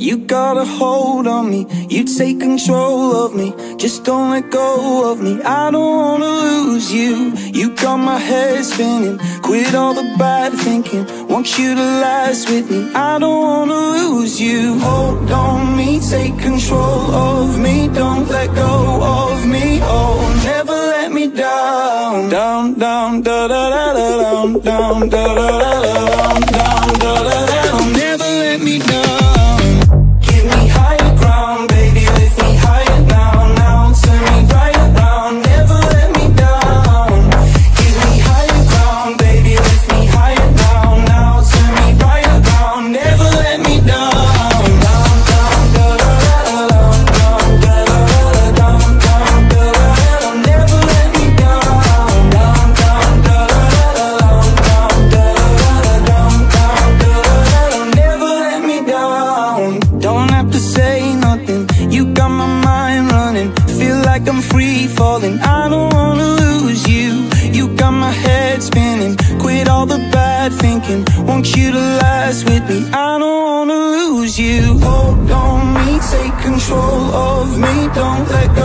You got a hold on me, you take control of me. Just don't let go of me, I don't wanna lose you. You got my head spinning, quit all the bad thinking. Want you to last with me, I don't wanna lose you. Hold on me, take control of me. Don't let go of me, oh Never let me down. Down, down, da da da da down Down, da da da da want you. You got my head spinning. Quit all the bad thinking. Want you to last with me. I don't wanna lose you. Hold on me, take control of me. Don't let go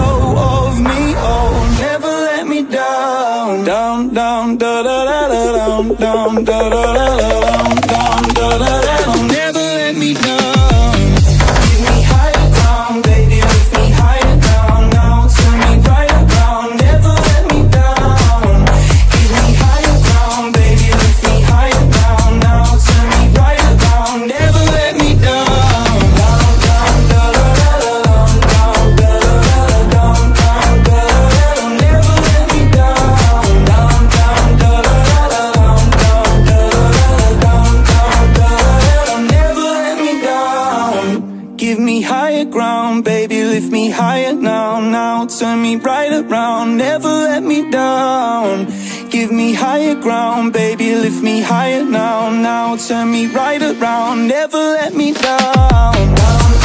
ground, baby, lift me higher now, now Turn me right around, never let me down, down, down, down,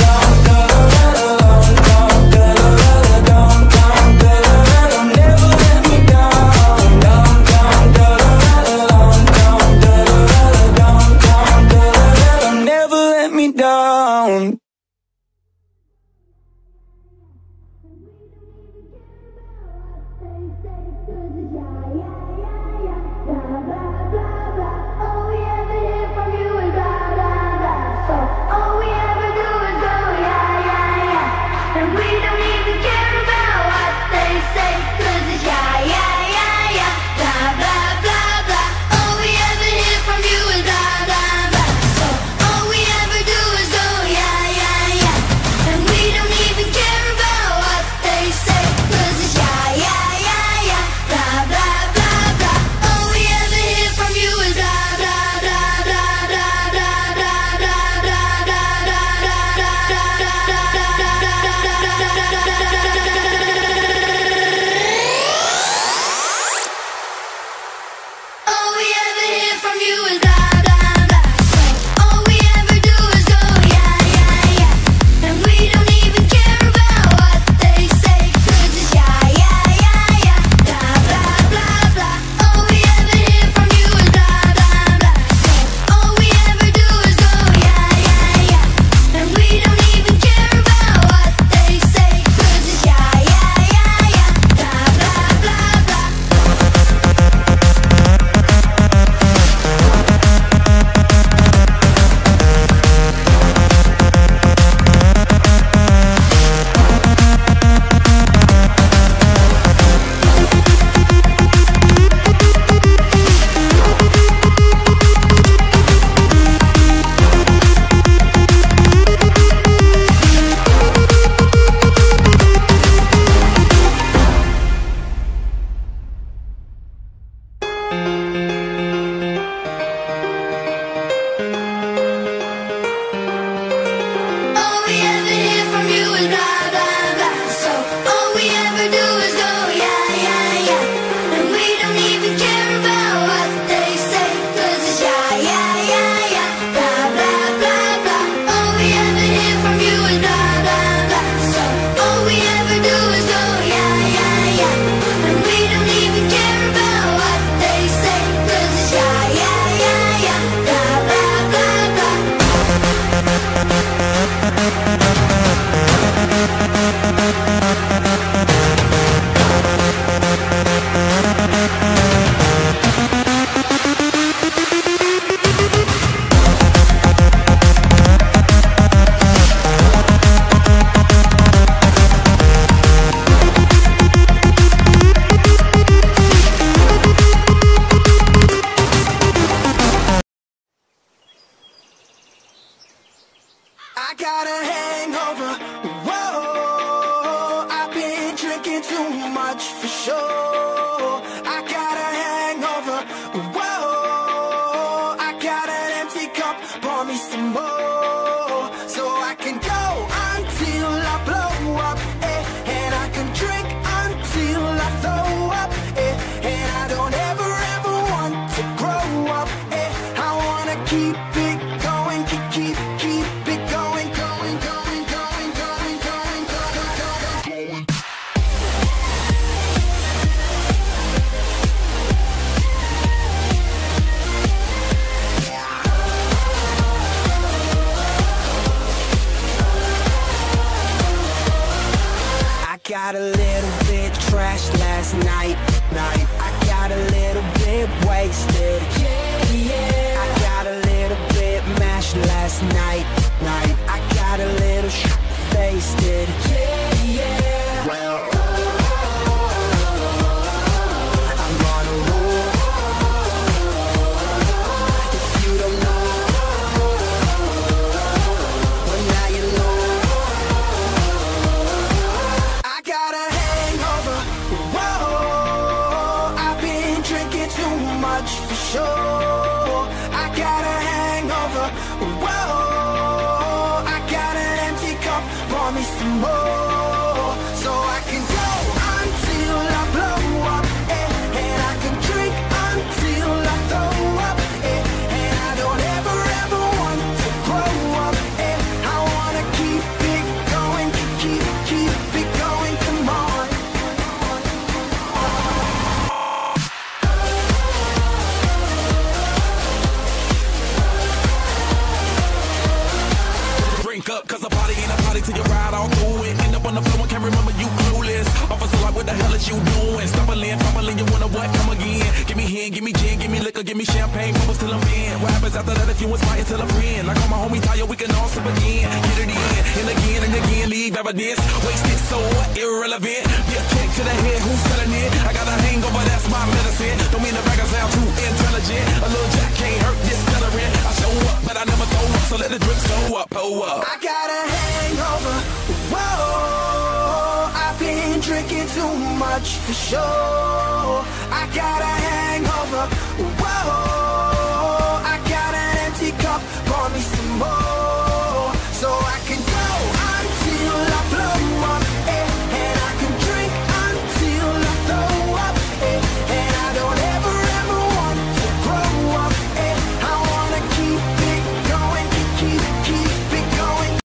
I got a head. got a little bit trash last night, night. I got a little bit wasted, yeah, yeah. I got a little bit mashed last night, night. I got a little sh- faced, yeah, yeah. Too much for sure. In. After that if you inspire till a friend? Like all my homie Taio, we can all sip again. Get it in, and again and again, leave evidence. Wasted so what? Irrelevant. Be a kick to the head, who's selling it? I got a hangover, that's my medicine. Don't mean the bag sound too intelligent. A little jack can't hurt this celery. I show up, but I never throw up, so let the drinks go up, oh up. I got a hangover. Whoa, I've been drinking too much for sure. I got a hangover. Whoa,